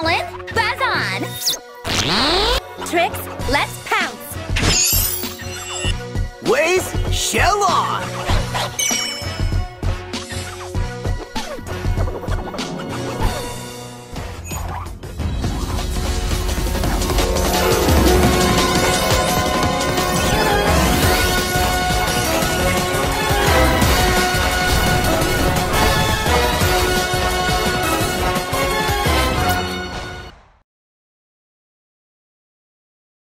Colin, buzz on! Tricks, let's pounce! Waze, shell on!